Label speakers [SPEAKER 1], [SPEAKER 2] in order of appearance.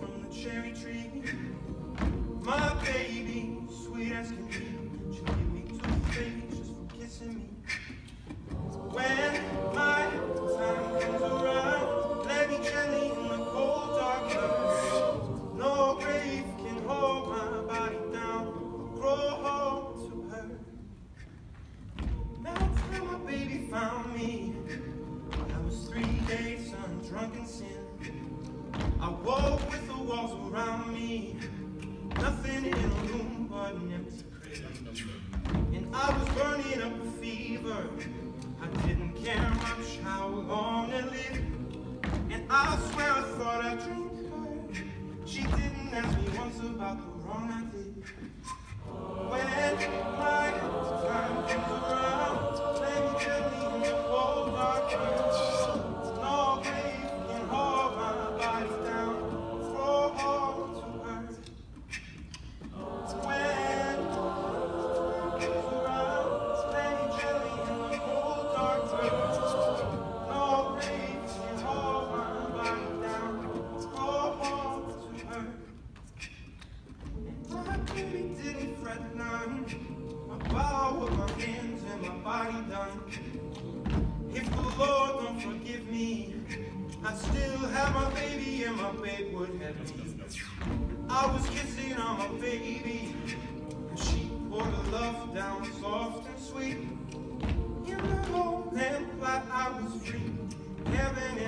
[SPEAKER 1] from the cherry tree. My baby, sweet as can be. Drunken sin. I woke with the walls around me. Nothing in the room but an empty crib. And I was burning up a fever. I didn't care much how long I lived. And I swear I thought I'd drink her. She didn't ask me once about the wrong I did. at lunch. My bow my hands and my body done. If the Lord don't forgive me, I still have my baby and my babe would have me. I was kissing on my baby, and she poured her love down soft and sweet. In the moment, damn I was free, heaven